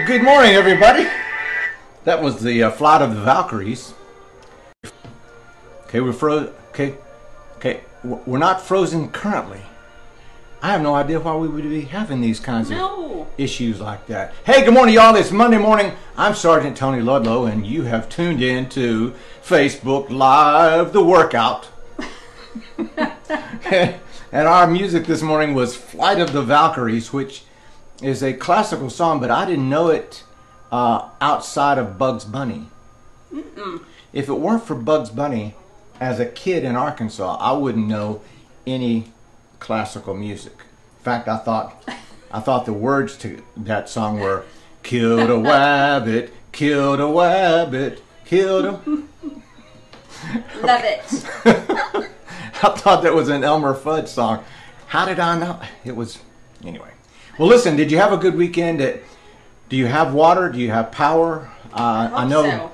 Hey, good morning, everybody. That was the uh, flight of the Valkyries. Okay, we're frozen. Okay, okay, we're not frozen currently. I have no idea why we would be having these kinds of issues like that. Hey, good morning, y'all. It's Monday morning. I'm Sergeant Tony Ludlow, and you have tuned in to Facebook Live, the workout. and our music this morning was Flight of the Valkyries, which is a classical song, but I didn't know it uh, outside of Bugs Bunny. If it weren't for Bugs Bunny, as a kid in Arkansas, I wouldn't know any classical music. In fact, I thought I thought the words to that song were "Killed a wabbit, killed a wabbit, killed a." Love it. I thought that was an Elmer Fudd song. How did I know? It was anyway. Well, listen. Did you have a good weekend? Uh, Do you have water? Do you have power? Uh, I Hope know. so.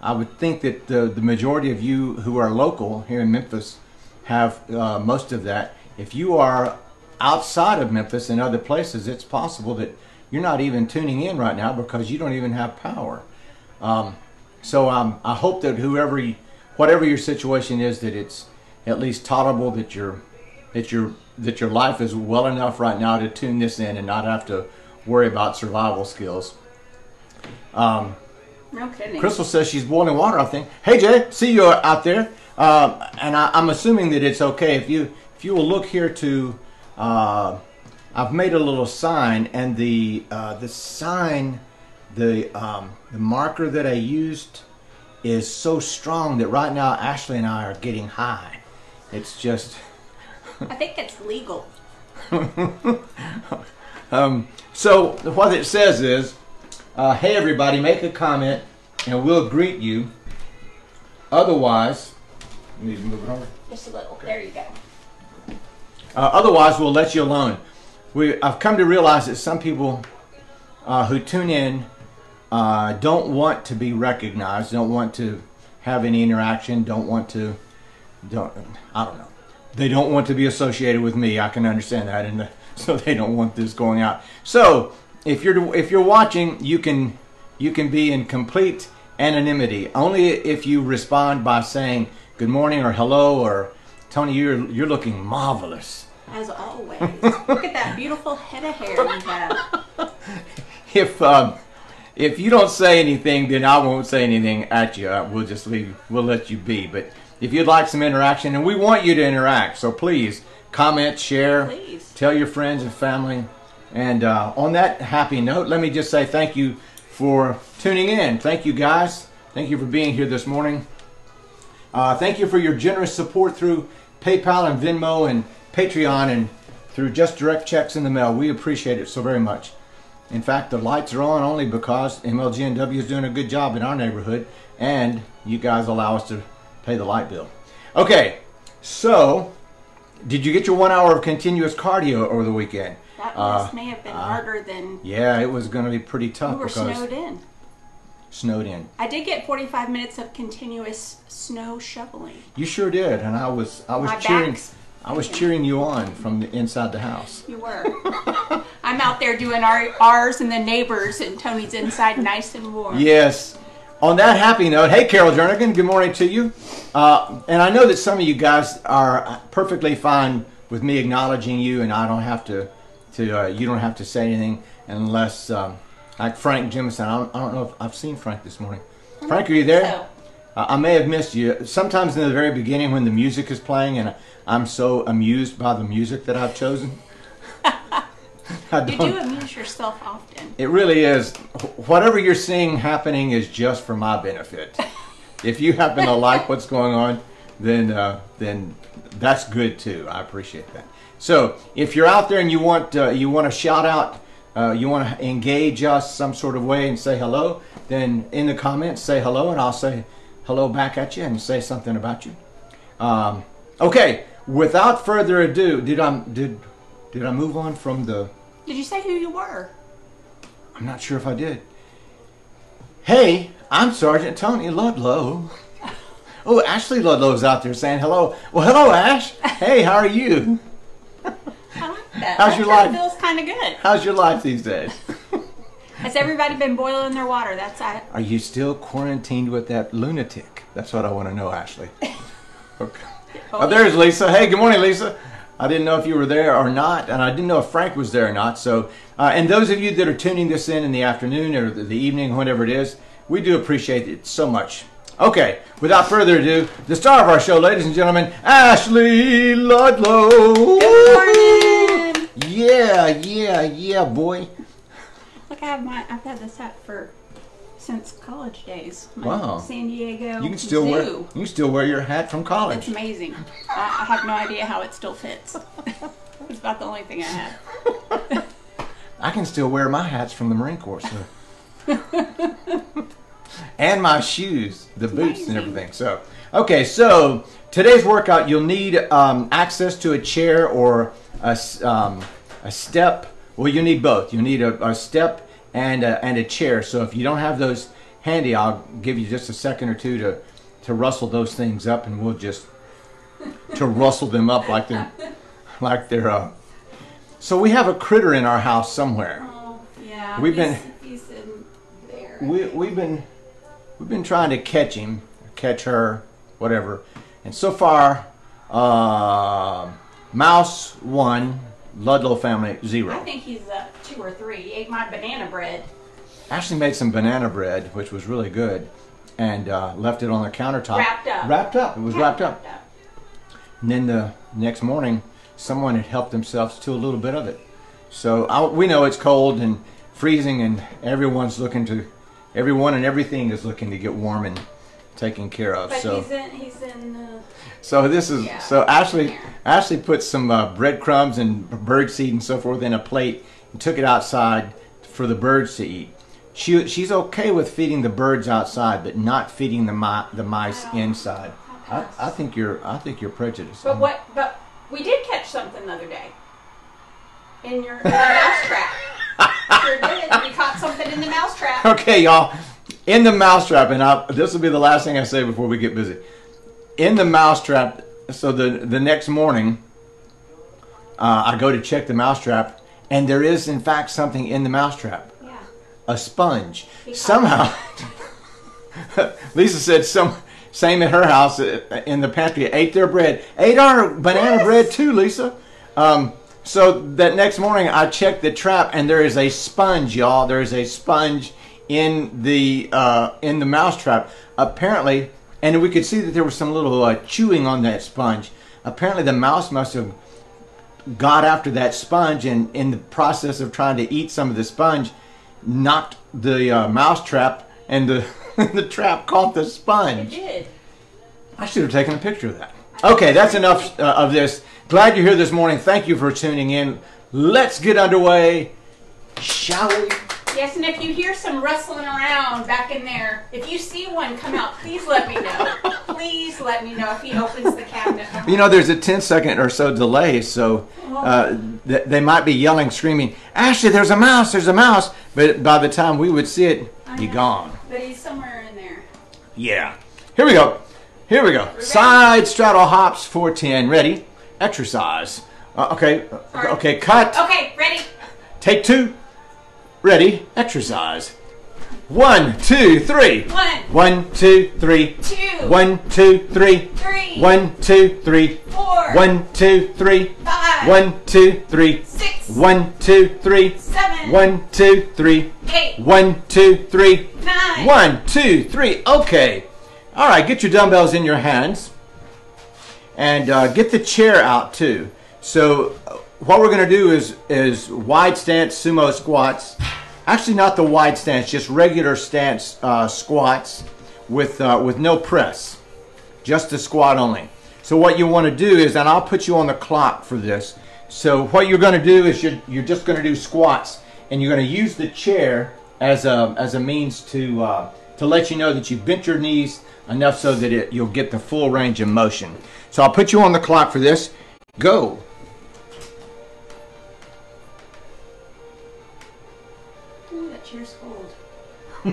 I would think that the, the majority of you who are local here in Memphis have uh, most of that. If you are outside of Memphis and other places, it's possible that you're not even tuning in right now because you don't even have power. Um, so um, I hope that whoever, you, whatever your situation is, that it's at least tolerable. That your that your that your life is well enough right now to tune this in and not have to worry about survival skills. Um, No kidding. Crystal says she's boiling water. I think. Hey Jay, see you out there. Uh, and I, I'm assuming that it's okay if you if you will look here to. Uh, I've made a little sign, and the uh, the sign, the um, the marker that I used, is so strong that right now Ashley and I are getting high. It's just. I think it's legal. Um, so what it says is, uh, "Hey everybody, make a comment, and we'll greet you. Otherwise, you need to move it over. Just a little. There you go. Uh, otherwise, we'll let you alone." We, I've come to realize that some people uh, who tune in uh, don't want to be recognized, don't want to have any interaction, don't want to, don't I don't know. They don't want to be associated with me. I can understand that, and uh, so they don't want this going out. So if you're if you're watching, you can you can be in complete anonymity. Only if you respond by saying good morning or hello or Tony, you're you're looking marvelous. As always. Look at that beautiful head of hair you have. If um, if you don't say anything, then I won't say anything at you. We'll just leave. We'll let you be. But if you'd like some interaction, and we want you to interact, so please comment, share, Please. tell your friends and family. And uh, on that happy note, let me just say thank you for tuning in. Thank you, guys. Thank you for being here this morning. Uh, thank you for your generous support through PayPal and Venmo and Patreon and through just direct checks in the mail. We appreciate it so very much. In fact, the lights are on only because MLGNW is doing a good job in our neighborhood, and you guys allow us to pay the light bill. Okay, so did you get your one hour of continuous cardio over the weekend? That Uh, must may have been uh, harder than Yeah, it was going to be pretty tough we were snowed in. snowed in. I did get 45 minutes of continuous snow shoveling. You sure did, and I was I was My cheering back's I was cheering you on from the inside the house. You were. I'm out there doing our, ours and the neighbors, and Tony's inside nice and warm. Yes. On that happy note, hey Carol Jernigan, good morning to you. Uh, and I know that some of you guys are perfectly fine with me acknowledging you, and I don't have to, to uh, you don't have to say anything unless, um, like Frank Jimison. I don't, I don't know if I've seen Frank this morning. Frank, are you there? Uh, I may have missed you. Sometimes in the very beginning when the music is playing and I'm so amused by the music that I've chosen. You do amuse yourself often. It really is. Whatever you're seeing happening is just for my benefit. if you happen to like what's going on, then uh, then that's good too. I appreciate that. So if you're out there and you want uh, you want to shout out, uh, you want to engage us some sort of way and say hello, then in the comments say hello and I'll say hello back at you and say something about you. Um, okay. Without further ado, did I did did I move on from the? Did you say who you were? I'm not sure if I did. Hey, I'm Sergeant Tony Ludlow. Oh, Ashley Ludlow's out there saying hello. Well, hello, Ash. Hey, how are you? I like that. How's that your life? feels kind of good. How's your life these days? Has everybody been boiling their water? That's I. Are you still quarantined with that lunatic? That's what I want to know, Ashley. Okay. Oh, oh there's Lisa. Hey, good morning, Lisa. I didn't know if you were there or not, and I didn't know if Frank was there or not. So, uh, and those of you that are tuning this in in the afternoon or the evening, whenever it is, we do appreciate it so much. Okay, without further ado, the star of our show, ladies and gentlemen, Ashley Ludlow. Good morning. Yeah, yeah, yeah, boy. Look, I have my. I've had this hat for since college days. Wow. San Diego. You can still Zoo. wear you can still wear your hat from college. It's amazing. I, I have no idea how it still fits. it's about the only thing I have. I can still wear my hats from the Marine Corps, so. and my shoes, the boots and everything. So, okay, so today's workout, you'll need um, access to a chair or a, um, a step. Well, you need both. You need a, a step and a, and a chair. So if you don't have those handy, I'll give you just a second or two to to rustle those things up, and we'll just to rustle them up like they're like they're. Uh, so we have a critter in our house somewhere. Oh, yeah. We've he's, been- He's in there. we we've been we've been trying to catch him, catch her, whatever, and so far, uh, mouse one, Ludlow family zero. I think he's uh, two or three. He ate my banana bread. Ashley made some banana bread, which was really good, and uh, left it on the countertop. Wrapped up. Wrapped up. It was wrapped up. And then the next morning, someone had helped themselves to a little bit of it. So I, we know it's cold and freezing, and everyone's looking to, everyone and everything is looking to get warm and taken care of. But so he's in. He's in. Uh, so this is Yeah. so Ashley Ashley put some uh, breadcrumbs and bird seed and so forth in a plate and took it outside for the birds to eat. She she's okay with feeding the birds outside, but not feeding the mi- the mice Wow. inside. I, I think you're I think you're prejudiced. but what? But we did catch something the other day. In your, in your mouse trap. Sure did. We caught something in the mouse trap. Okay, y'all. In the mousetrap, and I, this will be the last thing I say before we get busy. In the mousetrap, so the the next morning, uh, I go to check the mousetrap, and there is in fact something in the mousetrap. Yeah. a sponge. He Somehow, Lisa said some same at her house uh, in the pantry. Ate their bread. Ate our banana Yes. bread too, Lisa. Um, so that next morning, I checked the trap, and there is a sponge, y'all. There is a sponge in the uh, in the mouse trap. Apparently, and we could see that there was some little uh, chewing on that sponge. Apparently, the mouse must have got after that sponge and in the process of trying to eat some of the sponge knocked the uh, mouse trap and the the trap caught the It sponge did. i should have taken a picture of that. Okay that's enough uh, of this. Glad you're here this morning. Thank you for tuning in. Let's get underway shall we Yes, and if you hear some rustling around back in there, if you see one come out, please let me know. please let me know if he opens the cabinet. you know there's a 10 second or so delay so uh, th- they might be yelling screaming ashley there's a mouse there's a mouse but by the time we would see it I be gone But he's somewhere in there. Yeah. Here we go. Here we go. Side straddle hops for 10. Ready? Exercise. Uh, okay. Sorry. Okay. Cut. Okay, ready? Take two. Ready? Exercise. One, two, three. One, One, two, three. two, One, two, three. three, One, two, three. four, One, two, three. five, One, two, three. six, One, two, three. seven, One, two, three. eight, One, two, three. nine. One, two, three. Okay. All right. Get your dumbbells in your hands, and uh, get the chair out too. So uh, what we're going to do is is wide stance sumo squats. Actually, not the wide stance, just regular stance uh, squats with uh, with no press, just the squat only. So what you want to do is, and I'll put you on the clock for this. So what you're going to do is you're, you're just going to do squats, and you're going to use the chair as a as a means to uh, to let you know that you bent your knees enough so that it, you'll get the full range of motion. So I'll put you on the clock for this. Go.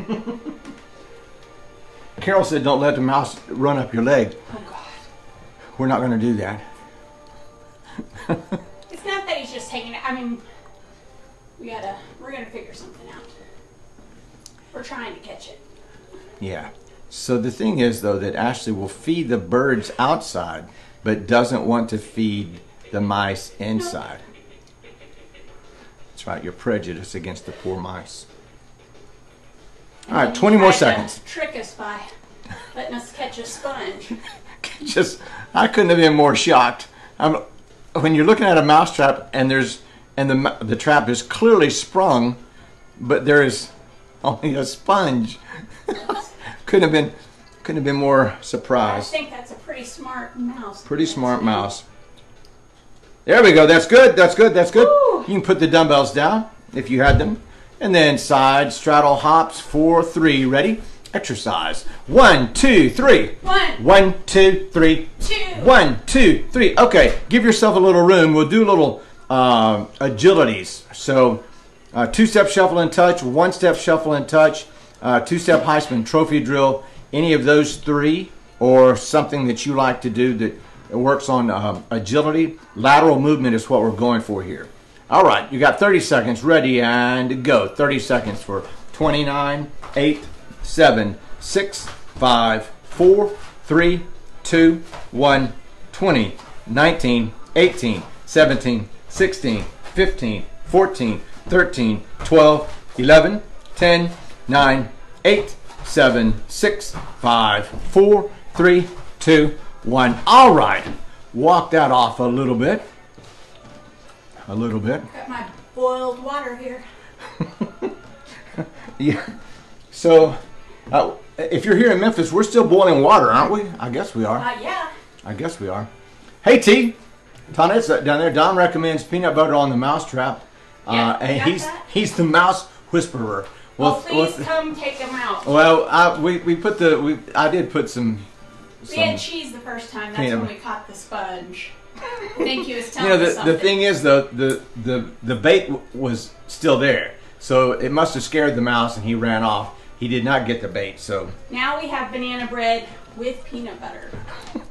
Carol said, "Don't let the mouse run up your leg." Oh God. We're not going to do that. It's not that he's just hanging. out. I mean, we gotta. We're gonna figure something out. We're trying to catch it. Yeah. So the thing is, though, that Ashley will feed the birds outside, but doesn't want to feed the mice inside. That's right, your prejudice against the poor mice. All right, 20 more seconds. Trick us by letting us catch a sponge. Just, I couldn't have been more shocked. I'm, when you're looking at a mouse trap and there's, and the the trap is clearly sprung, but there is only a sponge. couldn't have been, couldn't have been more surprised. I think that's a pretty smart mouse. Pretty smart mouse. There we go. That's good. That's good. That's good. Woo. You can put the dumbbells down if you had them. And then side straddle hops four, three. Ready? Exercise. One, two, three. One, One, two, three. two. One, two, three. Okay, give yourself a little room. We'll do little um, agilities. So, uh, two-step shuffle and touch, one-step shuffle and touch, uh, two-step Heisman Trophy drill. Any of those three, or something that you like to do that works on um, agility. Lateral movement is what we're going for here. All right, you got 30 seconds. Ready and go. 30 seconds for 29, 8, 7, 6, 5, 4, 3, 2, 1, 20, 19, 18, 17, 16, 15, 14, 13, 12, 11, 10, 9, 8, 7, 6, 5, 4, 3, 2, 1. All right. Walk that off a little bit. A little bit. Got my boiled water here. Yeah. So, uh, if you're here in Memphis, we're still boiling water, aren't we? I guess we are. Uh, yeah. I guess we are. Hey T, Tonette's down there. Don recommends peanut butter on the mouse trap, uh, Yeah, and he's that? he's the mouse whisperer. Well, Well, please come take them out. well, I, we we put the we I did put some. We had cheese the first time. That's Peanut when we caught the sponge. Think he was you know the, something. the thing is though the the the bait was still there, so it must have scared the mouse and he ran off. He did not get the bait, so Now we have banana bread with peanut butter.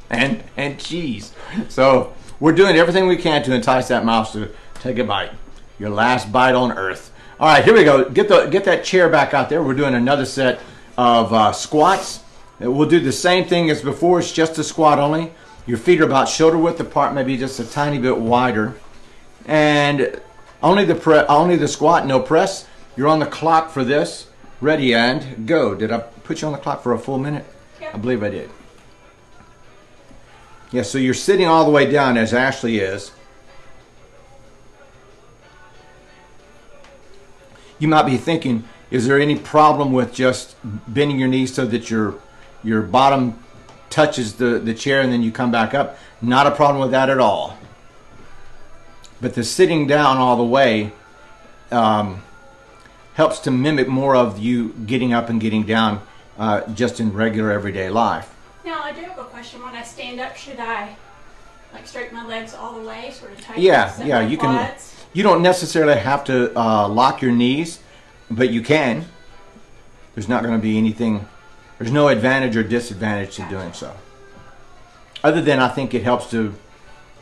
and and cheese. So we're doing everything we can to entice that mouse to take a bite. Your last bite on earth. All right, here we go. Get the get that chair back out there. We're doing another set of uh, squats. We'll do the same thing as before. It's just a squat only. Your feet are about shoulder width apart, maybe just a tiny bit wider, and only the pre- only the squat, no press. You're on the clock for this. Ready and go. Did I put you on the clock for a full minute? Yep. I believe I did. Yeah, so you're sitting all the way down as Ashley is. You might be thinking, is there any problem with just bending your knees so that your your bottom touches the, the chair and then you come back up? Not a problem with that at all. But the sitting down all the way um, helps to mimic more of you getting up and getting down uh, just in regular everyday life. Now I do have a question. When I stand up, should I like straighten my legs all the way, sort of tighten Yeah, yeah, you can- You don't necessarily have to uh, lock your knees, but you can. There's not going to be anything, there's no advantage or disadvantage to doing so. Other than I think it helps to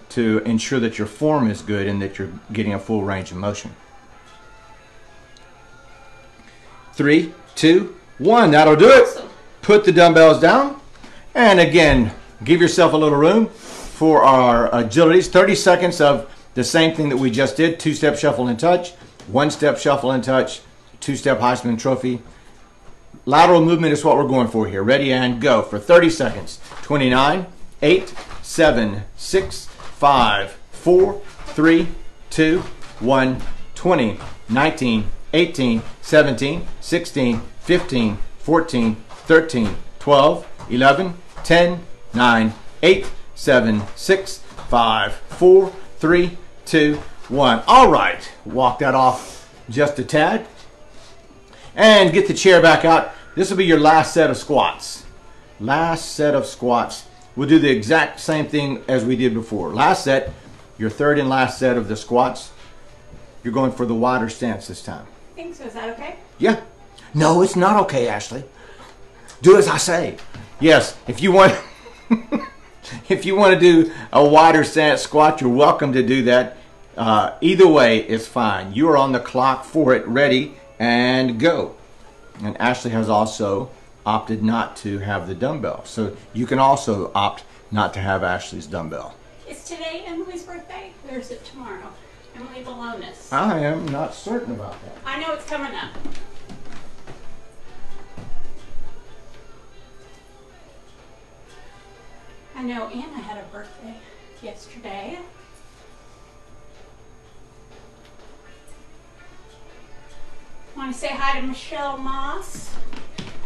to ensure that your form is good and that you're getting a full range of motion. Three, two, one. That'll do it. Put the dumbbells down. And again, give yourself a little room for our agilities. 30 seconds of the same thing that we just did. Two-step shuffle and touch. One-step shuffle and touch. Two-step Heisman Trophy. Lateral movement is what we're going for here. Ready and go for 30 seconds. 29, 8, 7, 6, 5, 4, 3, 2, 1, 20, 19, 18, 17, 16, 15, 14, 13, 12, 11, 10, 9, 8, 7, 6, 5, 4, 3, 2, 1. All right. Walk that off just a tad. And get the chair back out. This will be your last set of squats. Last set of squats. We'll do the exact same thing as we did before. Last set, your third and last set of the squats. You're going for the wider stance this time. I think so. Is that okay? Yeah. No, it's not okay, Ashley. Do as I say. Yes, if you want if you want to do a wider stance squat, you're welcome to do that. Uh, either way, it's fine. You are on the clock for it, ready and go. and Ashley has also opted not to have the dumbbell. So you can also opt not to have Ashley's dumbbell. Is today Emily's birthday or is it tomorrow? Emily Balonis. I am not certain about that. I know it's coming up. I know Anna had a birthday yesterday. Want to say hi to Michelle Moss,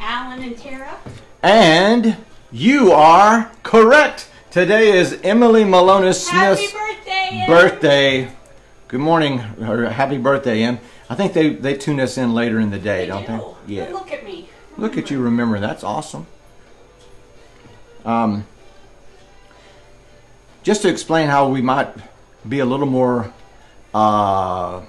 Alan, and Tara? And you are correct. Today is Emily Malonis Happy Smith's birthday! Birthday. Good morning, or happy birthday, Em. I think they, they tune us in later in the day, They don't do. they? Yeah. But Look at me. Look at you remember. That's awesome. Um, just to explain how we might be a little more uh,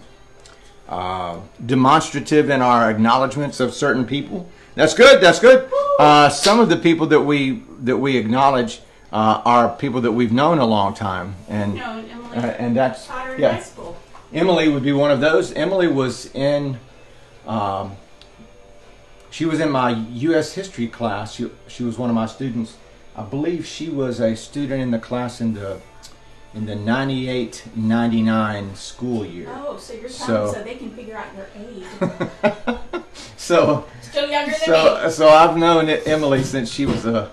uh, demonstrative in our acknowledgments of certain people. That's good. That's good. Uh, some of the people that we that we acknowledge uh, are people that we've known a long time, and No, Emily uh, and that's yeah. high school. Emily would be one of those. Emily was in, um, she was in my U.S. history class. She, she was one of my students. I believe she was a student in the class in the in the 98 99 school year. Oh, so you're So- so they can figure out your age. So Still younger than so me. so I've known Emily since she was a,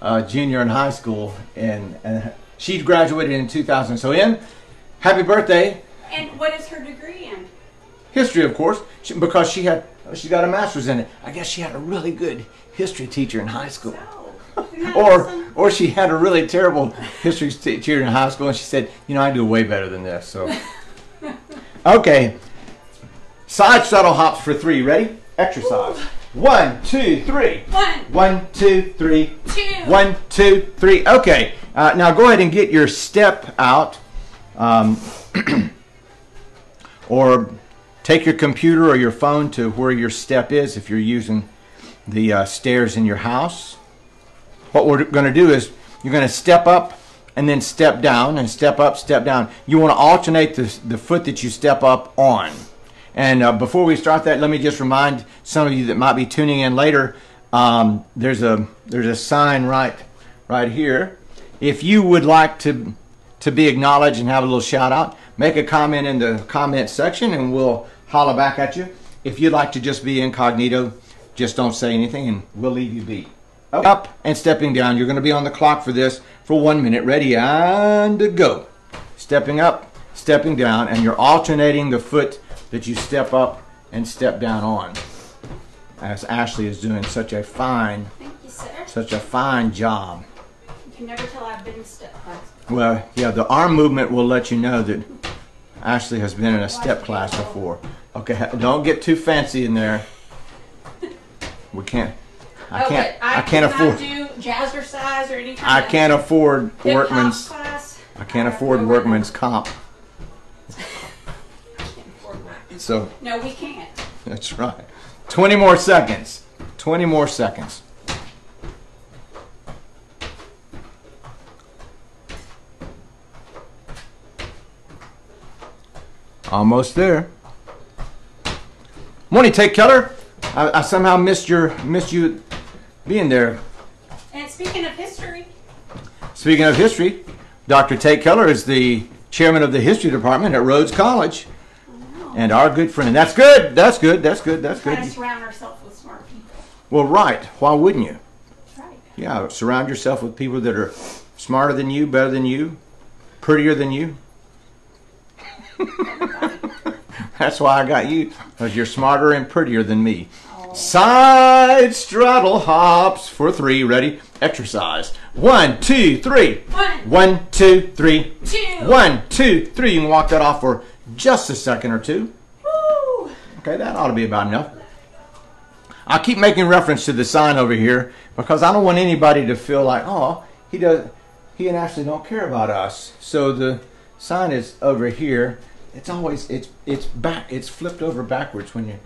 a junior in high school, and, and she graduated in 2000. So, Em, happy birthday! And what is her degree in? history, of course, she, because she had she got a master's in it. I guess she had a really good history teacher in high school, So, or awesome? or she had a really terrible history teacher in high school, and she said, you know, I do way better than this. So, okay, side straddle hops for three. Ready? Exercise. One, two, three. One, One, two, three. two. One, two, three. Okay. Uh, now go ahead and get your step out. Um, or take your computer or your phone to where your step is if you're using the uh, stairs in your house. What we're going to do is you're going to step up and then step down and step up, step down. You want to alternate the, the foot that you step up on. And uh, before we start that, let me just remind some of you that might be tuning in later. Um, there's a there's a sign right right here. If you would like to to be acknowledged and have a little shout out, make a comment in the comment section, and we'll holler back at you. If you'd like to just be incognito, just don't say anything, and we'll leave you be. Up and stepping down. You're going to be on the clock for this for one minute. Ready and go. Stepping up, stepping down, and you're alternating the foot that you step up and step down on. As Ashley is doing such a fine, you, such a fine job. You can never tell I've been in step class. Well, yeah, the arm movement will let you know that Ashley has been in a step class before. Okay, don't get too fancy in there. We can't. I oh, can't. I, I can't afford. do jazzercise or any kind I can't afford workman's. class. I can't have afford workman's comp. Can't afford So No, we can't. that's right. Twenty more seconds. Twenty more seconds. Almost there. Morning, Tate Keller. I, I somehow missed your missed you being there. And speaking of history, Speaking of history, Dr. Tate Keller is the chairman of the history department at Rhodes College, oh, and our good friend. That's good. That's good. That's good. That's try to good. surround ourselves with smart people. Well, right. Why wouldn't you? Right. Yeah, surround yourself with people that are smarter than you, better than you, prettier than you. That's why I got you, because you're smarter and prettier than me. Side straddle hops for three. Ready? Exercise. One, two, three. One, One, two, three. two. One, two, three. You can walk that off for just a second or two. Woo! Okay, that ought to be about enough. I keep making reference to the sign over here because I don't want anybody to feel like, oh, he does, he and Ashley don't care about us. So the sign is over here. It's always it's it's back it's flipped over backwards when you,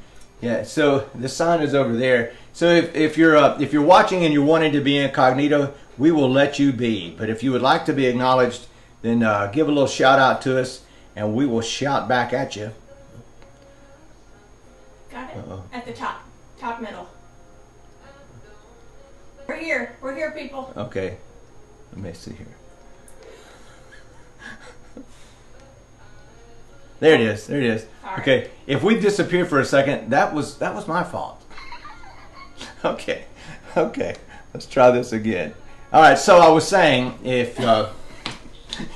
yeah. So the sign is over there. So if, if you're uh, if you're watching and you're wanting to be incognito, we will let you be. But if you would like to be acknowledged, then uh, give a little shout out to us, and we will shout back at you. Got it. Uh-oh. At the top. Top middle. We're here. We're here, people. Okay. Let me see here. There it is. There it is. Right. Okay. If we disappeared for a second, that was that was my fault. okay. Okay. Let's try this again. All right. So I was saying, if uh,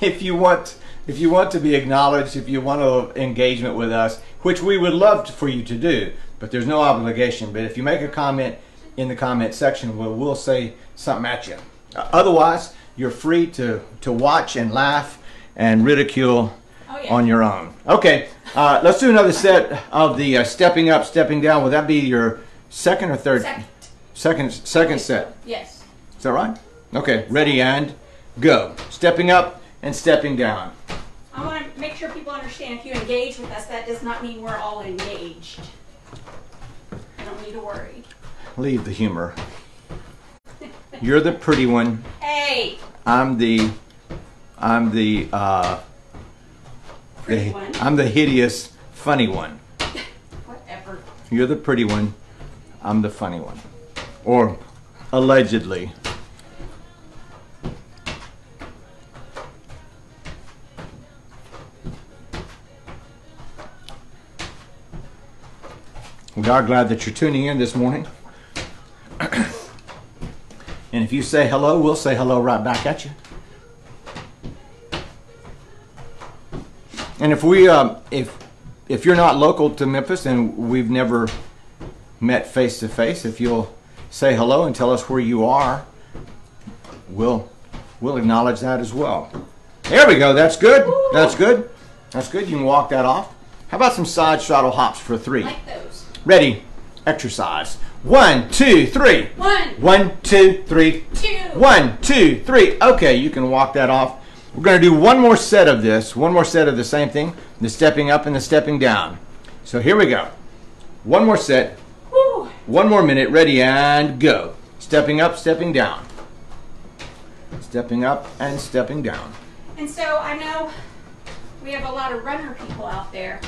if you want if you want to be acknowledged, if you want to engagement with us, which we would love for you to do, but there's no obligation. But if you make a comment in the comment section, we'll, we'll say something at you. Uh, otherwise, you're free to to watch and laugh and ridicule Oh, yeah. on your own. Okay, uh, let's do another set of the uh, stepping up, stepping down. Would that be your second or third? Second. Second, second set. Yes. Is that right? Okay, ready and go. Stepping up and stepping down. I want to make sure people understand if you engage with us, that does not mean we're all engaged. You don't need to worry. Leave the humor. You're the pretty one. Hey, I'm the, I'm the, uh, pretty one. I'm the hideous, funny one. Whatever. You're the pretty one. I'm the funny one. Or allegedly. We are glad that you're tuning in this morning. and if you say hello, we'll say hello right back at you. And if we, um, if if you're not local to Memphis and we've never met face to face, if you'll say hello and tell us where you are, we'll we'll acknowledge that as well. There we go. That's good. That's good. That's good. You can walk that off. How about some side straddle hops for three? Like those. Ready? Exercise. One, two, three. One. One, two, three. Two. One, two, three. Okay, you can walk that off. We're going to do one more set of this, one more set of the same thing, the stepping up and the stepping down. So here we go. One more set, Woo. one more minute, ready and go. Stepping up, stepping down. Stepping up and stepping down. And so I know we have a lot of runner people out there.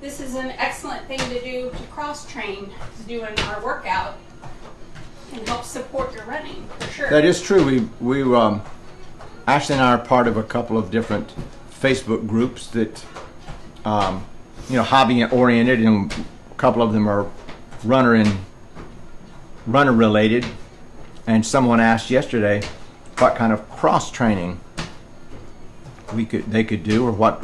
This is an excellent thing to do to cross train to doing our workout and help support your running for sure. That is true. We we um, Ashley and I are part of a couple of different Facebook groups that um, you know hobby oriented, and a couple of them are runner and runner related. And someone asked yesterday what kind of cross training we could they could do, or what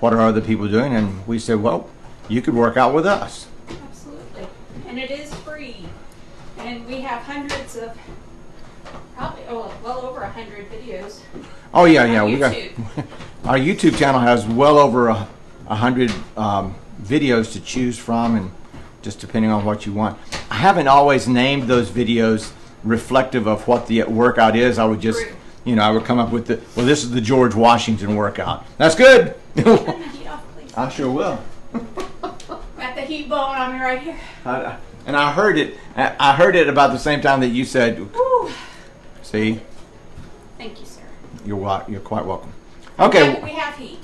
what are other people doing, and we said, well, you could work out with us. Absolutely. And it is free. And we have hundreds of, probably, oh, well over hundred videos. Oh yeah, yeah. We got our YouTube channel has well over a, a hundred um, videos to choose from, and just depending on what you want. I haven't always named those videos reflective of what the workout is. I would just, you know, I would come up with the well. This is the George Washington workout. That's good. Turn the heat off. I sure will. Got the heat blowing on me right here. I, and I heard it. I I heard it about the same time that you said. Woo. Thank you, sir. you're wa- you're quite welcome. We Okay. have- We have heat.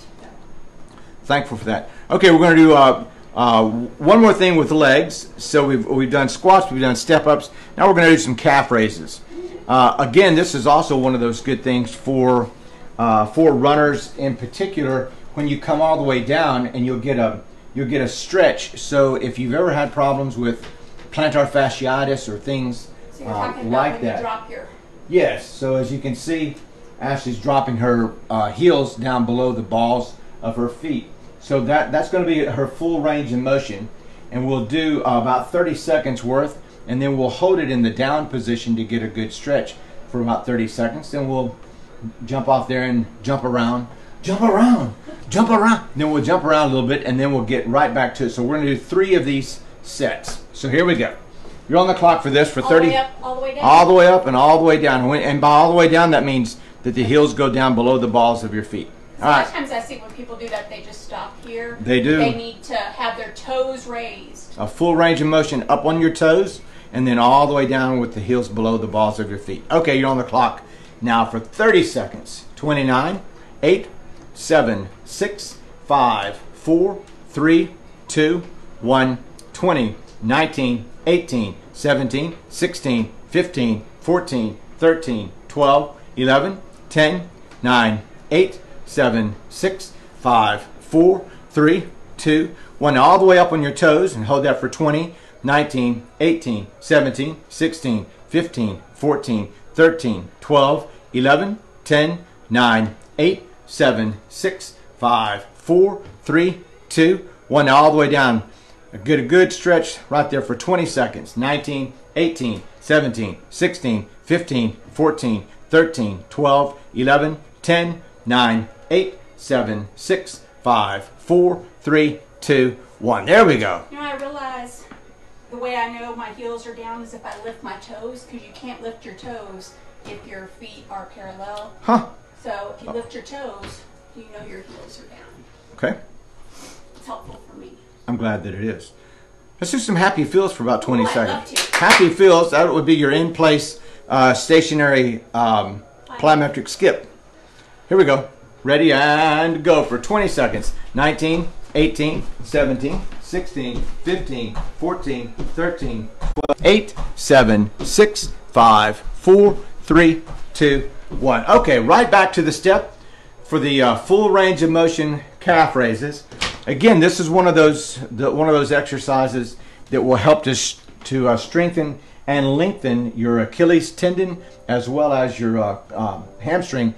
thankful for that. Okay, we're going to do uh, uh, one more thing with the legs. So we've we've done squats, we've done step ups. Now we're going to do some calf raises. Uh, again, this is also one of those good things for uh, for runners in particular. When you come all the way down, and you'll get a you'll get a stretch. So if you've ever had problems with plantar fasciitis or things So uh, like that, you drop your, Yes. So as you can see, Ashley's dropping her uh, heels down below the balls of her feet. So that that's going to be her full range of motion, and we'll do uh, about 30 seconds worth, and then we'll hold it in the down position to get a good stretch for about 30 seconds. Then we'll jump off there and jump around, jump around, jump around. Then we'll jump around a little bit, and then we'll get right back to it. So we're going to do three of these sets. So here we go. You're on the clock for this for all 30 the way up, all the way down. all the way up and all the way down. And by all the way down, that means that the heels go down below the balls of your feet. All lot of times I see when people do that, they just stop here. They do. They need to have their toes raised. a full range of motion up on your toes and then all the way down with the heels below the balls of your feet. Okay, you're on the clock now for 30 seconds. 29, 8, 7, 6, 5, 4, 3, 2, 1, 20, 19, 18, 17, 16, 15, 14, 13, 12, 11, 10, 9, 8, 7, 6, 5, 4, 3, 2, 1. Now all the way up on your toes and hold that for 20, 19, 18, 17, 16, 15, 14, 13, 12, 11, 10, 9, 8, 7, 6, 5, 4, 3, 2, 1. All the way down. A good, a good stretch right there for 20 seconds. 19, 18, 17, 16, 15, 14, 13, 12, 11, 10, 9, 8, 7, 6, 5, 4, 3, 2, 1. There we go. You know, I realize the way I know my heels are down is if I lift my toes, because you can't lift your toes if your feet are parallel. Huh. So if you lift your toes, you know your heels are down. Okay. It's helpful for me. I'm glad that it is. Let's do some happy feels for about 20 Ooh, seconds. Happy feels, that would be your in-place uh, stationary um, plyometric skip. Here we go. Ready and go for 20 seconds. 19, 18, 17, 16, 15, 14, 13, 12, 8, 7, 6, 5, 4, 3, 2, 1. Okay, right back to the step for the uh, full range of motion calf raises. Again, this is one of those the, one of those exercises that will help to to uh, strengthen and lengthen your Achilles tendon as well as your uh, um, hamstring.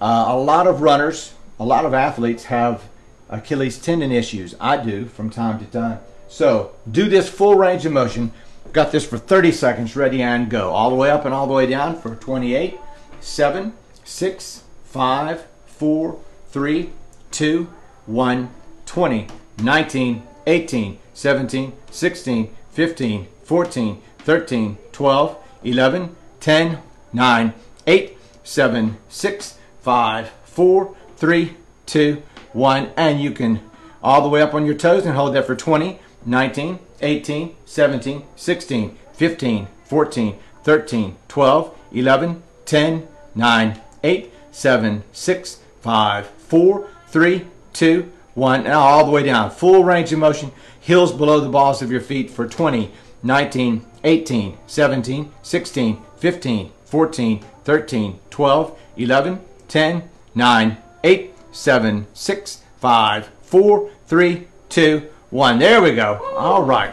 Uh, a lot of runners, a lot of athletes have Achilles tendon issues. I do from time to time. So do this full range of motion. Got this for 30 seconds. Ready and go. All the way up and all the way down for 28, 7, 6, 5, 4, 3, 2, 1, 20, 19, 18, 17, 16, 15, 14, 13, 12, 11, 10, 9, 8, 7, 6, 5, 4, 3, 2, 1. And you can all the way up on your toes and hold that for 20, 19, 18, 17, 16, 15, 14, 13, 12, 11, 10, 9, 8, 7, 6, 5, 4, 3, 2, 1. Now all the way down. Full range of motion. Heels below the balls of your feet for 20, 19, 18, 17, 16, 15, 14, 13, 12, 11, 10, 9, 8, 7, 6, 5, 4, 3, 2, 1. There we go. All right.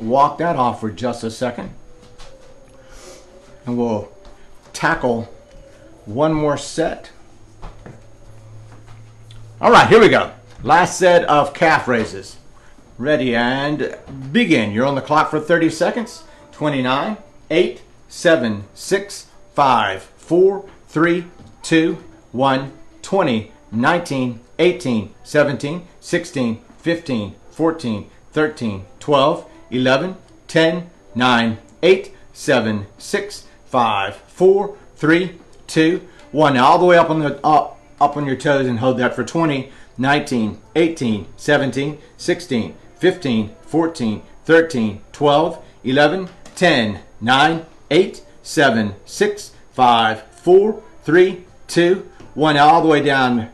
Walk that off for just a second. And we'll tackle one more set. All right, here we go. Last set of calf raises. Ready and begin. You're on the clock for 30 seconds. 29, 8, 7, 6, 5, 4, 3, 2, 1, 20, 19, 18, 17, 16, 15, 14, 13, 12, 11, 10, 9, 8, 7, 6, 5, 4, 3, 2, 1. Now all the way up on the up, up on your toes and hold that for 20, 19, 18, 17, 16, 15, 14, 13, 12, 11, 10, 9, 8, 7, 6, 5, 4, 3, 2, 1. All the way down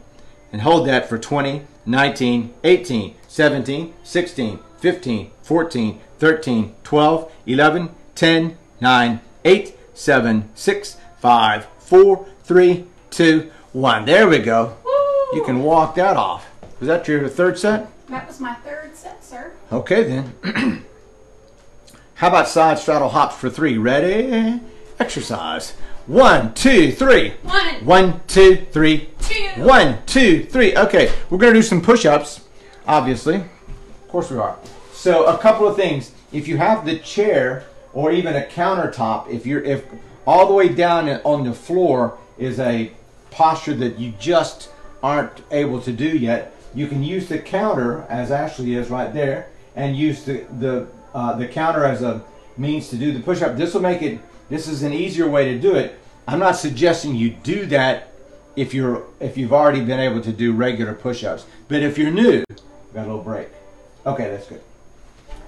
and hold that for 20, 19, 18, 17, 16, 15, 14, 13, 12, 11, 10, 9, 8, 7, 6, 5, 4, 3, 2, 1. There we go. Woo! You can walk that off. Was that your third set? That was my third set, sir. Okay then. How about side straddle hops for three? Ready? Exercise. One, two, three. One, One, two, three. two. One, two, three. Okay, we're gonna do some push-ups, obviously. Of course we are. So a couple of things. If you have the chair or even a countertop, if you're if all the way down on the floor is a posture that you just aren't able to do yet, you can use the counter as Ashley is right there, and use the the uh, the counter as a means to do the push-up. This will make it. This is an easier way to do it. I'm not suggesting you do that if you're if you've already been able to do regular push-ups. But if you're new, got a little break. Okay, that's good.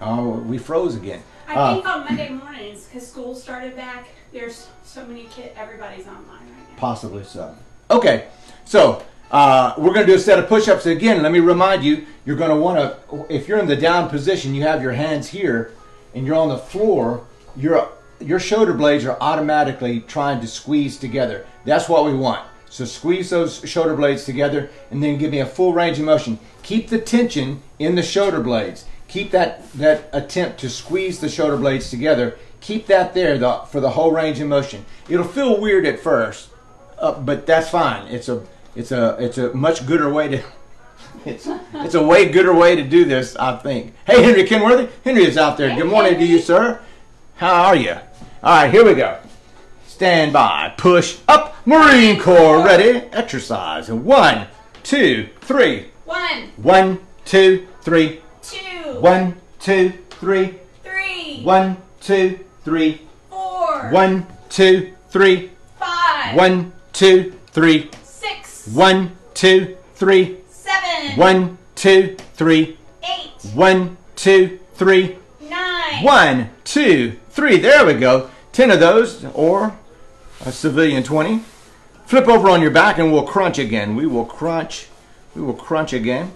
Oh, we froze again. I Uh, think on Monday mornings, because school started back, there's so many kids, everybody's online right now. Possibly so. Okay, so uh, we're going to do a set of push-ups again. Let me remind you, you're going to want to, if you're in the down position, you have your hands here, and you're on the floor, your your shoulder blades are automatically trying to squeeze together. That's what we want. So squeeze those shoulder blades together and then give me a full range of motion. Keep the tension in the shoulder blades. Keep that, that attempt to squeeze the shoulder blades together. Keep that there the, for the whole range of motion. It'll feel weird at first, uh, but that's fine. It's a it's a it's a much gooder way to it's it's a way gooder way to do this, I think. Hey, Henry Kenworthy. Henry is out there. Good morning to you, sir. How are you? All right, here we go. Stand by. Push up. Marine Corps ready. Exercise. One, two, three. One, One, two, three. two, One, two, three. three, One, two, three. four, One, two, three. five, One, two, three. six, One, two, three. seven, One, two, three. eight, One, two, three. nine, One, two, three. There we go. Ten of those, or a civilian 20. Flip over on your back and we'll crunch again. We will crunch. We will crunch again.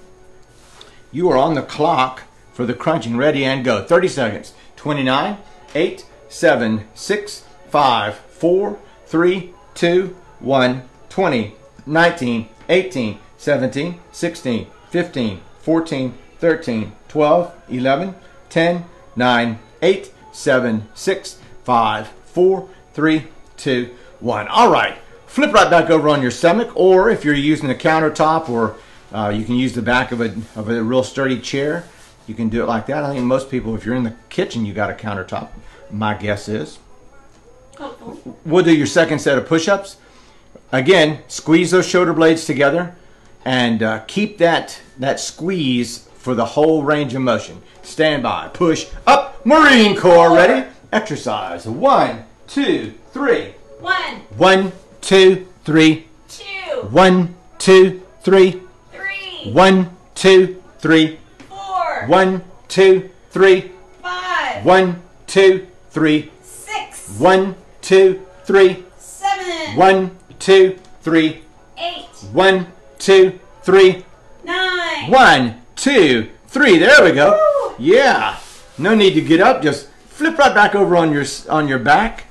You are on the clock for the crunching. Ready and go. 30 seconds. 29, 8, 7, 6, 5, 4, 3, 2, 1, 20, 19, 18, 17, 16, 15, 14, 13, 12, 11, 10, 9, 8, 7, 6, 5, 4, 3, 2, 1. All right. Flip right back over on your stomach, or if you're using a countertop, or uh, you can use the back of a, of a real sturdy chair, you can do it like that. I think most people, if you're in the kitchen, you got a countertop. My guess is. We'll do your second set of push-ups. Again, squeeze those shoulder blades together and uh, keep that, that squeeze for the whole range of motion. Stand by. Push up. Marine Corps ready. Exercise. One, two, three. One, One, two, three. two, One, two, three. three, One, two, three. four, One, two, three. five, One, two, three. six, One, two, three. seven, One, two, three. eight, One, two, three. nine. One, two, three. There we go. Woo. Yeah. No need to get up. Just flip right back over on your on your back,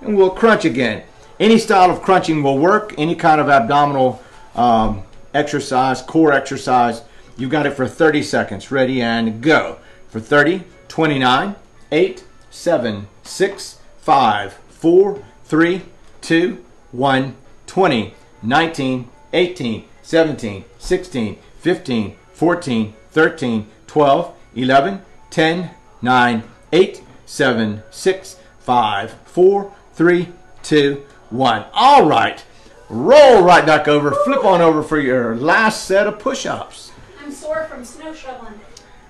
and we'll crunch again. Any style of crunching will work. Any kind of abdominal um, exercise, core exercise. You've got it for 30 seconds. Ready and go. For 30, 29, 8, 7, 6, 5, 4, 3, 2, 1, 20, 19, 18, 17, 16, 15, 14, 13, 12, 11, 10, 9, 8, 7, 6, 5, 4, 3, 2, 1. All right. Roll right back over. Flip on over for your last set of push ups. I'm sore from snow shoveling.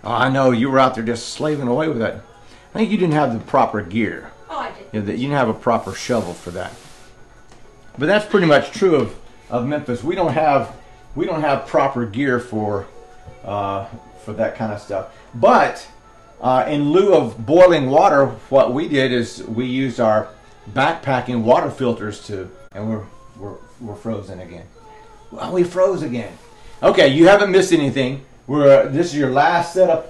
Oh, I know you were out there just slaving away with that. I think you didn't have the proper gear. Oh, I did. You, know, you didn't have a proper shovel for that. But that's pretty much true of, of Memphis. We don't have we don't have proper gear for uh, for that kind of stuff. But uh, in lieu of boiling water, what we did is we used our backpacking water filters to, and we're we're, we're frozen again. Well, we froze again. Okay, you haven't missed anything. We're this is your last set of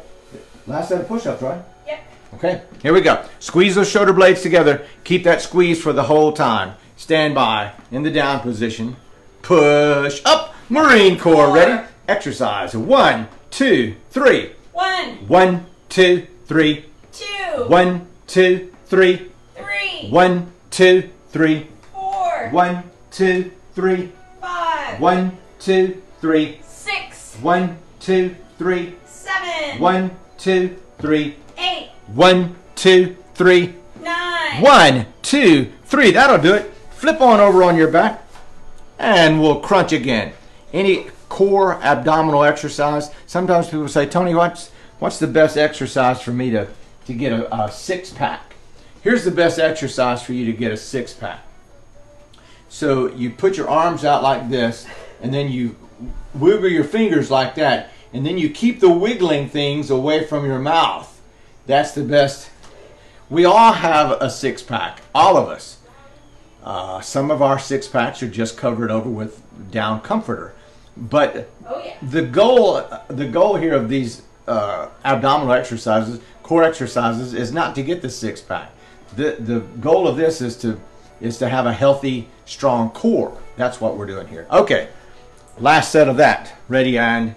last set of push-ups, right? Yep. Okay, here we go. Squeeze those shoulder blades together. Keep that squeeze for the whole time. Stand by in the down position. Push up. Marine Corps Four. ready. Exercise. One, two, three. One, One, two, three. two, One, two, three. three, One, two, three. four, One, two, three. five, One, two, three. six, One, two, three. seven, One, two, three. eight, One, two, three. nine. One, two, three. That'll do it. Flip on over on your back and we'll crunch again. Any core abdominal exercise. Sometimes people say, Tony, what's, what's the best exercise for me to, to get a, a six pack? Here's the best exercise for you to get a six pack. So you put your arms out like this and then you wiggle your fingers like that and then you keep the wiggling things away from your mouth. That's the best we all have a six pack, all of us. Uh, some of our six packs are just covered over with down comforter, but Oh yeah. the goal, the goal here of these uh, abdominal exercises, core exercises is not to get the six pack. The the goal of this is to is to have a healthy, strong core. That's what we're doing here. Okay. Last set of that. Ready and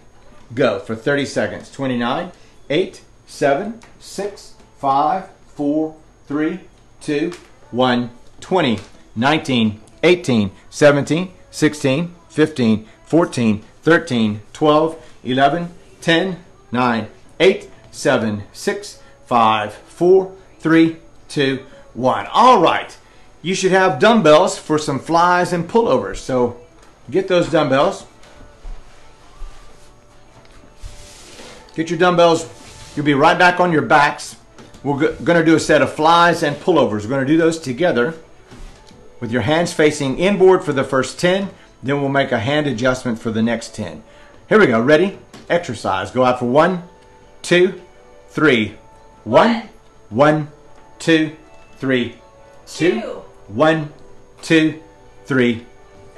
go for 30 seconds. 29, 8, 7, 6, 5, 4, 3, 2, 1, 20, 19, 18, 17, 16, 15, 14, 13, 12, 11, 10, 9, 8, 7, 6, 5, 4, 3, 2, 1. All right. You should have dumbbells for some flies and pullovers. So get those dumbbells. Get your dumbbells. You'll be right back on your backs. We're going to do a set of flies and pullovers. We're going to do those together with your hands facing inboard for the first 10. Then we'll make a hand adjustment for the next 10. Here we go. Ready? Exercise. Go out for one, two, three. One, one, two, three, two. One, two, three,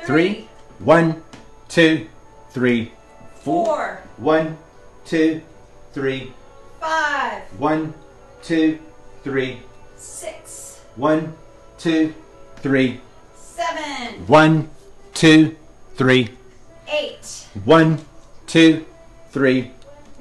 three. One, two, three, four. One, two, three. Five. One, two, three. Six. One, two, three. Seven. One, two, three. Eight. One, two, three.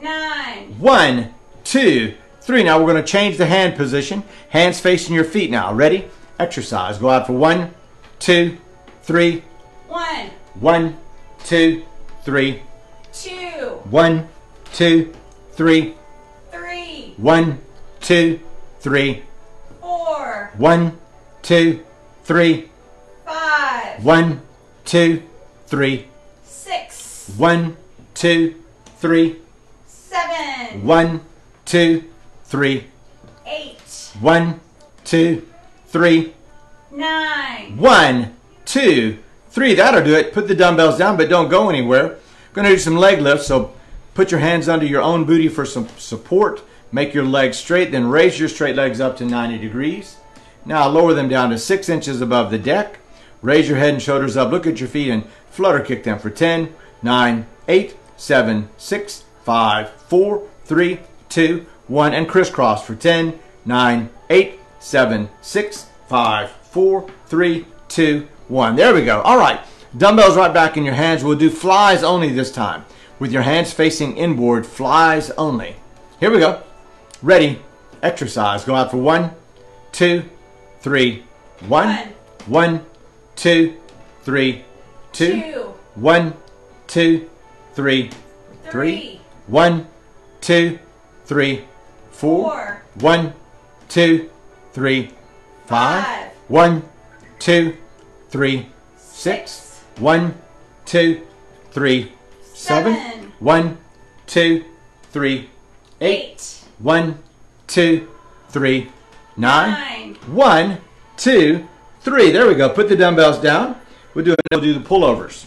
Nine. One, two, three. Now we're going to change the hand position. Hands facing your feet now. Ready? Exercise. Go out for one, two, three. One. One, two, three. Two. One, two, three. Three. One, two, three. Four. One, two, three. Five. One, two, three. Six. One, two, three. Seven. One, two, three. Eight. One, two, three. Nine. One, two, three. That'll do it. Put the dumbbells down, but don't go anywhere. Going to do some leg lifts. So put your hands under your own booty for some support. Make your legs straight, then raise your straight legs up to 90 degrees. Now lower them down to six inches above the deck. Raise your head and shoulders up. Look at your feet and flutter kick them for 10, 9, 8, 7, 6, 5, 4, 3, 2, 1. And crisscross for 10, 9, 8, 7, 6, 5, 4, 3, 2, 1. There we go. All right. Dumbbells right back in your hands. We'll do flies only this time. With your hands facing inboard, flies only. Here we go. Ready. Exercise. Go out for one, two, three, one, One. two, three, two, Two. one, two, three, three, Three. one, two, three, four, Four. one, two, three, five, Five. one, two, three, six, one, two, three, seven, Seven. one, two, three, eight, Eight. one, two, three, nine, Nine. one, two, three. There we go. Put the dumbbells down. We'll do we'll do the pullovers.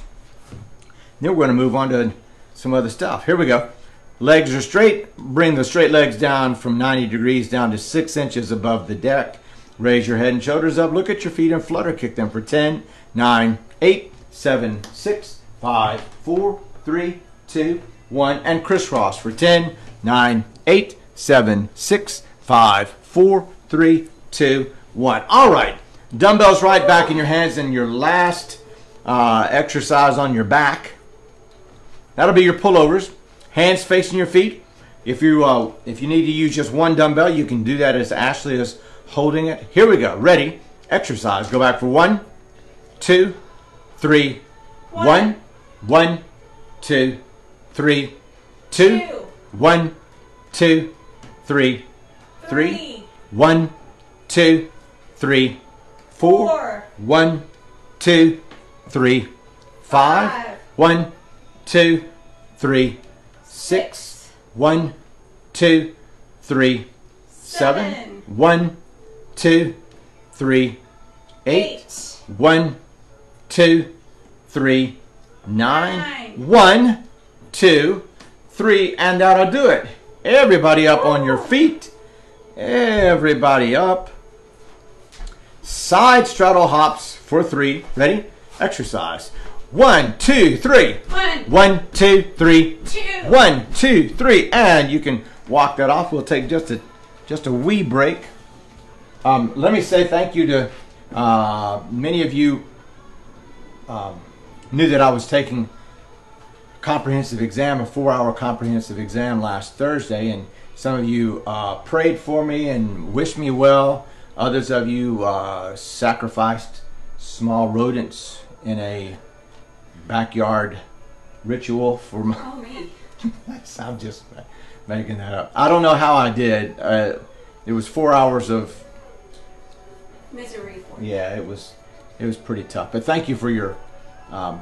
Then we're going to move on to some other stuff. Here we go. Legs are straight. Bring the straight legs down from 90 degrees down to six inches above the deck. Raise your head and shoulders up. Look at your feet and flutter kick them for 10, 9, 8, 7, 6, 5, 4, 3, 2, 1. And crisscross for 10, 9, 8, 7, 6, 5, 4, 3, 2, 1. All right. Dumbbells right back in your hands and your last uh, exercise on your back. That'll be your pullovers. Hands facing your feet. If you uh, if you need to use just one dumbbell, you can do that as Ashley is holding it. Here we go. Ready? Exercise. Go back for one, two, three, One. one, one, two, three, two, Two. one, two, three, three, Three. One, two, three, four, Four. one, two, three, five, Five. one, two, three, six, one, two, three, seven, Seven. one, two, three, eight, Eight. one, two, three, nine, Nine. one, two, three, and that'll do it. Everybody up on your feet. Everybody up. Side straddle hops for three. Ready? Exercise. One, two, three. One. One, two, three. Two. One, two, three. And you can walk that off. We'll take just a just a wee break. Um, let me say thank you to uh, many of you um, knew that I was taking comprehensive exam, a four-hour comprehensive exam last Thursday, and some of you uh, prayed for me and wished me well. Others of you uh, sacrificed small rodents in a backyard ritual for my. Oh, me. I'm just making that up. I don't know how I did. Uh, it was four hours of Misery yeah. It was it was pretty tough. But thank you for your um,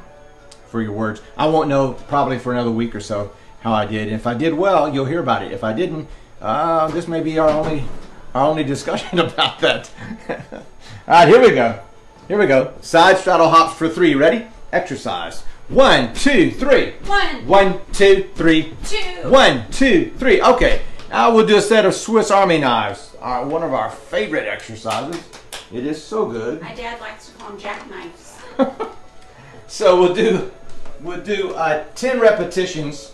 for your words. I won't know probably for another week or so how I did. And if I did well, you'll hear about it. If I didn't, uh, this may be our only our only discussion about that. All right, here we go. Here we go. Side straddle hops for three. Ready? Exercise. One, two, three. One, One, two, three. two. One, two, three. Okay. Now we'll do a set of Swiss Army knives. Uh, one of our favorite exercises. It is so good. My dad likes to call them jackknives. So we'll do we'll do uh, 10 repetitions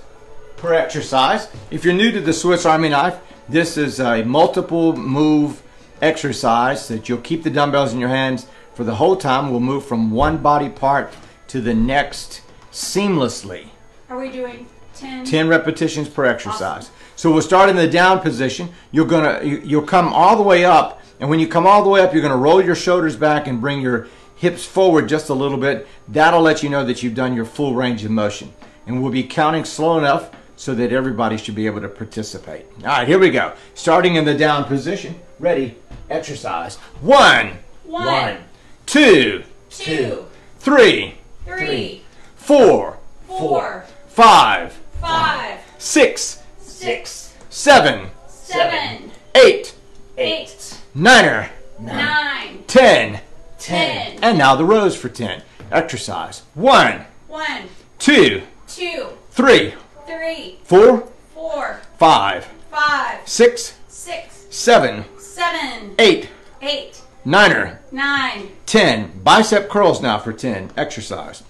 per exercise. If you're new to the Swiss Army knife, this is a multiple move exercise that you'll keep the dumbbells in your hands for the whole time. We'll move from one body part to the next seamlessly. Are we doing 10? 10 repetitions per exercise. So we'll start in the down position. You're gonna you'll come all the way up, and when you come all the way up, you're gonna roll your shoulders back and bring your hips forward just a little bit. That'll let you know that you've done your full range of motion. And we'll be counting slow enough so that everybody should be able to participate. All right, here we go. Starting in the down position. Ready? Exercise. One, One, two, two, three, three, four, four, five, five, six, six, seven, seven, eight, eight, niner, nine, ten, ten. and now the rows for ten. Exercise. One, One, two, two, three, three, four, four, five, five, six, six, seven, seven, eight, eight, niner, nine, ten. Bicep curls now for ten. Exercise.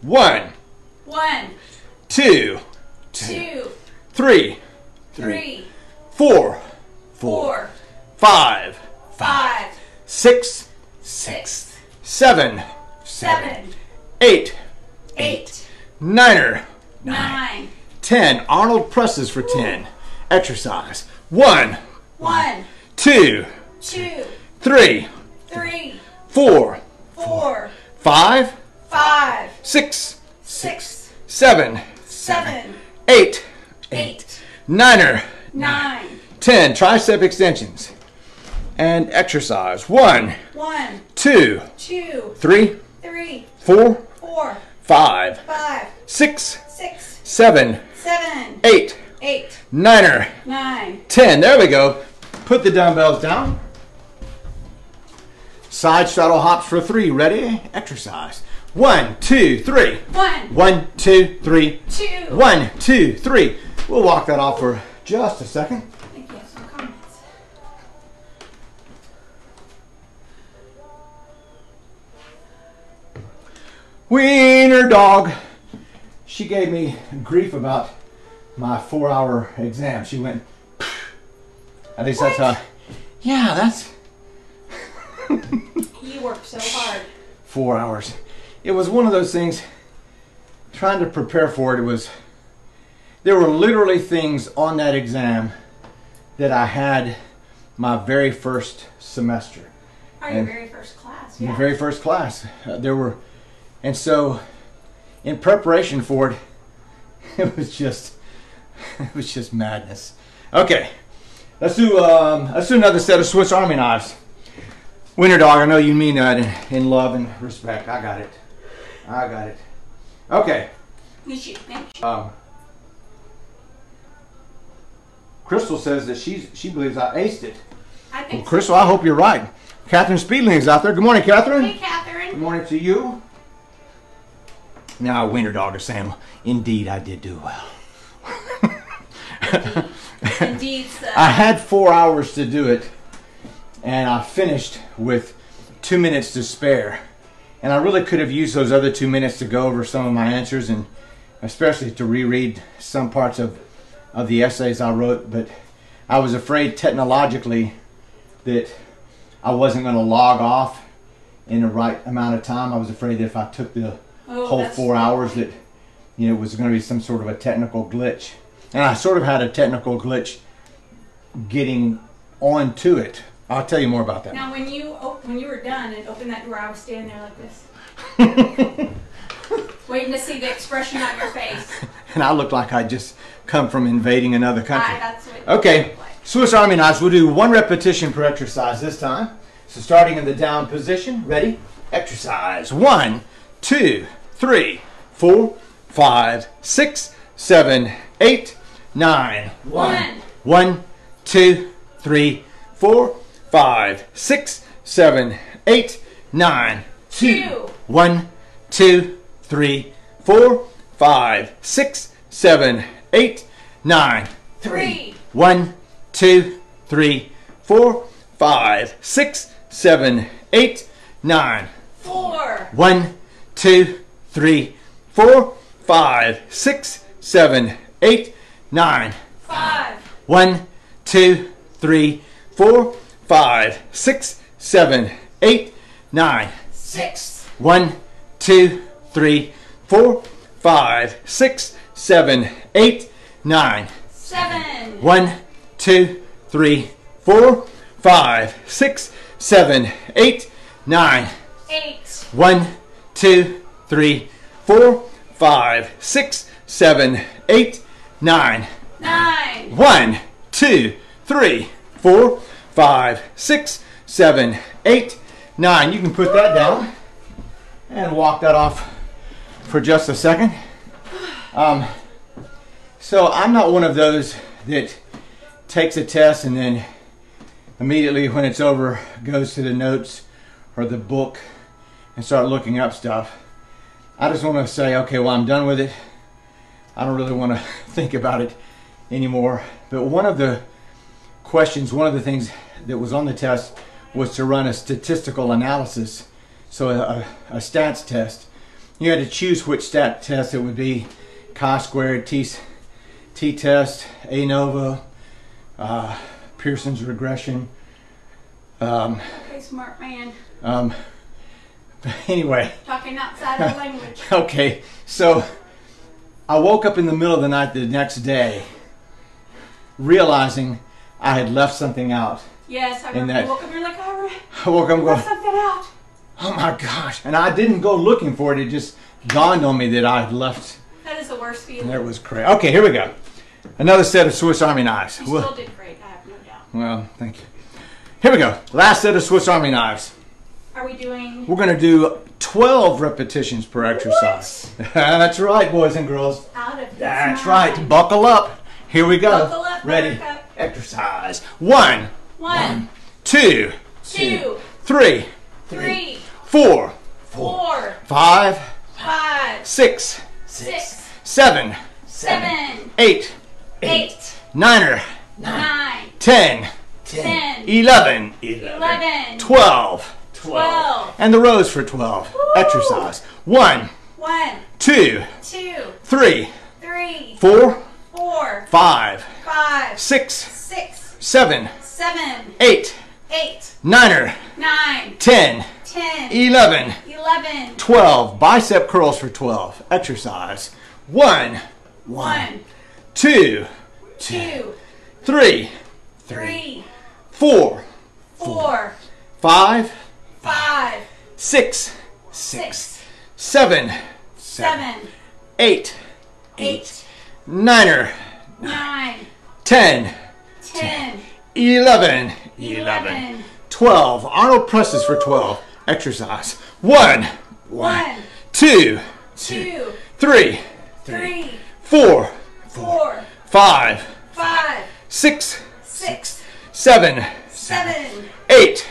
One, one, two, two, three, three, four, four, five, five, six, six, seven, seven, eight, eight, niner, nine, ten. Arnold presses for ten. Exercise. 1. 1. 2. 2. 3. 3. 4. 4. 5. 5. 6. 6. 7. 7. 8. 8. niner, 9. 10. Tricep extensions. And exercise. One, one, two, two, three, three, four, four, five, five, six, six, seven, seven, eight, eight, niner, nine, ten. There we go. Put the dumbbells down. Side straddle hops for three. Ready? Exercise. One, two, three. one, One, two, three. two. One, two, three. We'll walk that off for just a second. I think you have some comments. Wiener dog. She gave me grief about my four hour exam. She went, at least that's how, yeah, that's You worked so hard. four hours. It was one of those things, trying to prepare for it, it was, there were literally things on that exam that I had my very first semester. Your very first class? Yeah. very first class. Uh, there were, and so in preparation for it, it was just, it was just madness. Okay, let's do um, let's do another set of Swiss Army knives. Winter dog, I know you mean that in, in love and respect. I got it. I got it. Okay. You should thank you. Um, Crystal says that she's she believes I aced it. I Well, think. Crystal, I hope you're right. Catherine Speedling is out there. Good morning, Catherine. Hey, Good morning to you. Now, winter Dog is saying, indeed, I did do well. Indeed, so. I had four hours to do it, and I finished with two minutes to spare. And I really could have used those other two minutes to go over some of my answers and especially to reread some parts of, of the essays I wrote. But I was afraid technologically that I wasn't going to log off in the right amount of time. I was afraid that if I took the Oh, whole four hours that you know it was going to be some sort of a technical glitch. And I sort of had a technical glitch getting onto it. I'll tell you more about that. Now, when you op- when you were done and opened that door, I was standing there like this, waiting to see the expression on your face. and I looked like I just come from invading another country. I. Okay, like. Swiss Army knives. We'll do one repetition per exercise this time. So starting in the down position, ready? Exercise. One, two, three, four, five, six, seven, eight, nine. One. One, two, three, four, five, six, seven, eight, nine. Two. One, two, three, four, five, six, seven, eight, nine. Three. One, two, three, four, five, six, seven, eight, nine. Four. One, two, three, four, five, six, seven, eight, nine. Five. One, two, three, four, five, six, seven, eight, nine. Six. One, two, three, four, five, six, seven, eight, nine. Seven. One, two, three, four, five, six, seven, eight, nine. Eight. One, two, three, four, five, six, seven, eight, nine. Nine. One, two, three, four, five, six, seven, eight, nine. You can put that down and walk that off for just a second. Um, so I'm not one of those that takes a test and then immediately when it's over goes to the notes or the book and start looking up stuff. I just want to say, okay, well, I'm done with it. I don't really want to think about it anymore. But one of the questions, one of the things that was on the test was to run a statistical analysis, so a, a stats test. You had to choose which stat test it would be: chi-squared, t t-test, ANOVA, uh, Pearson's regression. Um, Okay, smart man. um, anyway. Talking outside of language. Okay, so I woke up in the middle of the night the next day realizing I had left something out. Yes, I And remember that- woke up and you're like, I I woke up going, something out. oh my gosh. And I didn't go looking for it, it just dawned on me that I had left. That is the worst feeling. There was crazy. Okay, here we go. Another set of Swiss Army knives. You Well, still did great, I have no doubt. well, thank you. Here we go. Last set of Swiss Army knives. Are we doing We're going to do 12 repetitions per exercise. That's right, boys and girls. out of That's mind? right. Buckle up. Here we go. Buckle up, Ready. Buttercup. Exercise. One, One, two, two, three, three, four, four, five, five, six, six, seven, seven, eight, eight, niner, nine, ten, ten, eleven, eleven, twelve. Twelve. And the rows for 12. Exercise. One, One, two, two, three, three, four, four, five, five, six, six, seven, seven, eight, eight, niner, nine, ten, ten, eleven. eleven, 12 bicep curls for 12 exercise. One. One, two. Two, three. Three, four. Four, five five, six. Six, seven. Seven, eight. Eight, niner. Nine, ten. Ten, eleven. Eleven, 12 arnold presses for 12 exercise. One. One, two. Two, three. Three, four. Four, five. Five, six. Six, seven. Seven, eight.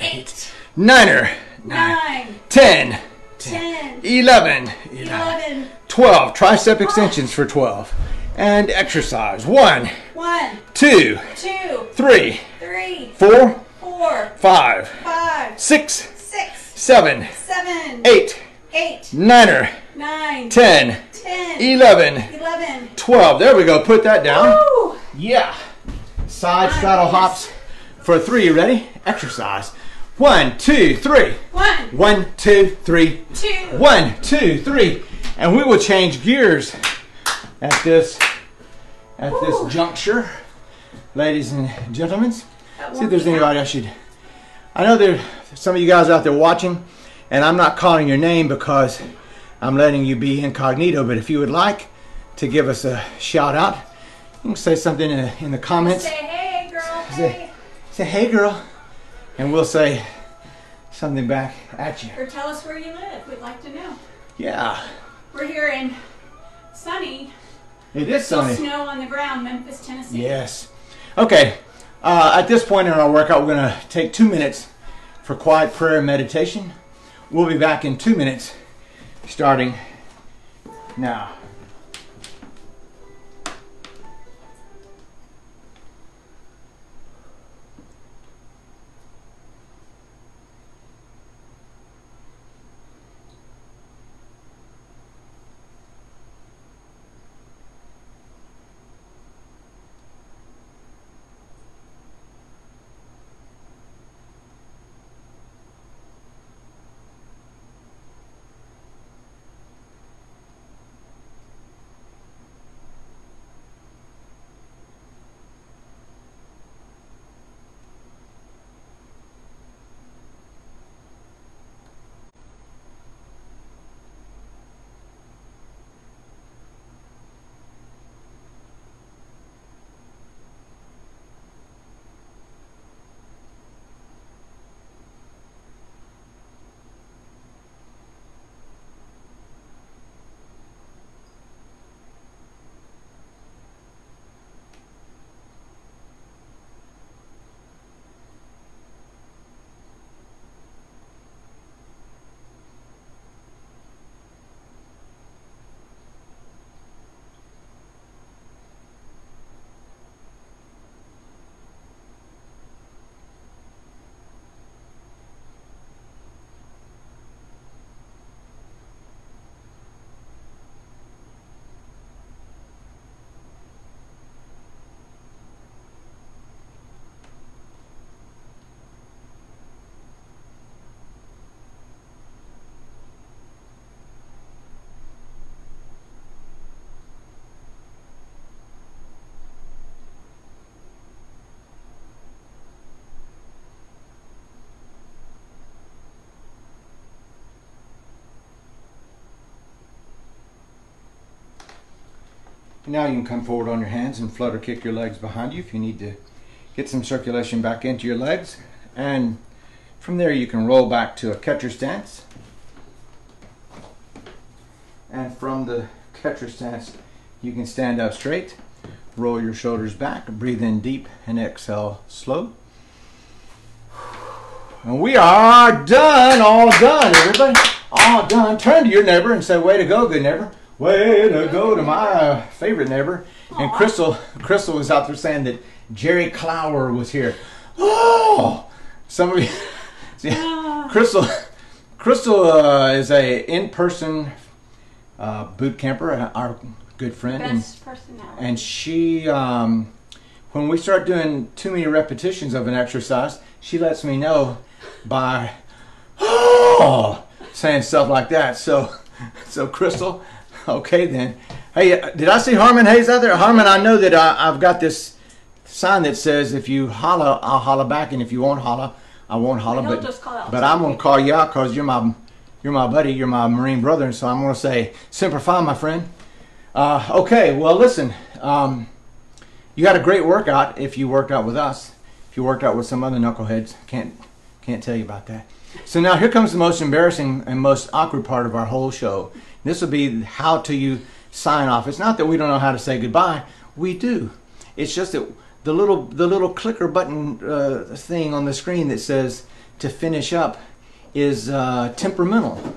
Eight, niner. Nine, ten. Ten, eleven. Eleven, 12 tricep extensions for 12 and exercise. One. One, two. Two, three. Three, four. Four, five. Five, six. Six, seven. Seven, eight. Eight, niner. Nine, ten. Ten, eleven. Eleven. 12 there we go. Put that down. Woo! yeah. Side straddle hops for three. Ready? Exercise. One, two, three. One, One, two, three. two. One, two, three. And we will change gears at this at Ooh. this juncture, ladies and gentlemen. See if there's anybody I should. I know there some of you guys out there watching, and I'm not calling your name because I'm letting you be incognito. But if you would like to give us a shout out, you can say something in, the- in the comments. Say hey, girl. Say- Hey. Say, "Hey, girl," and we'll say something back at you. Or tell us where you live. We'd like to know. Yeah, We're here in sunny, it is sunny. snow on the ground, Memphis, Tennessee. Yes. Okay. Uh, at this point in our workout, we're going to take two minutes for quiet prayer and meditation. We'll be back in two minutes, starting now. Now you can come forward on your hands and flutter kick your legs behind you if you need to get some circulation back into your legs. And from there you can roll back to a catcher stance. And from the catcher stance you can stand up straight, roll your shoulders back, breathe in deep and exhale slow. And we are done, all done, everybody. All done. Turn to your neighbor and say, way to go, good neighbor. Way to go to my favorite neighbor. And Crystal, Crystal was out there saying that Jerry Clower was here. Oh, some of you, see, Ah. Crystal, Crystal uh, is a in-person uh, boot camper, uh, our good friend, and Best personality. and she um, when we start doing too many repetitions of an exercise she lets me know by oh saying stuff like that so so crystal okay then hey uh, did i see harmon hayes out there harmon i know that I, i've got this sign that says if you holler i'll holler back and if you won't holler i won't holler but just call out but i'm gonna call you out because you're my you're my buddy you're my marine brother and so i'm gonna say semper fi my friend uh, okay, well, listen. Um, you had a great workout if you worked out with us. If you worked out with some other knuckleheads, can't can't tell you about that. So now here comes the most embarrassing and most awkward part of our whole show. This will be how to you sign off. It's not that we don't know how to say goodbye. We do. It's just that the little the little clicker button uh, thing on the screen that says to finish up is uh, temperamental.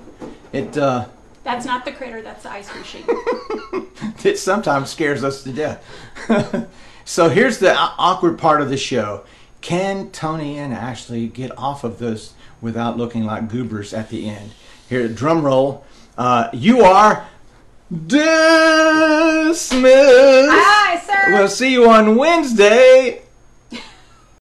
It uh, That's not the critter, that's the ice machine. it sometimes scares us to death. so here's the awkward part of the show. Can Tony and Ashley get off of this without looking like goobers at the end? Here, drum roll. Uh, you are dismissed. Aye, sir. We'll see you on Wednesday.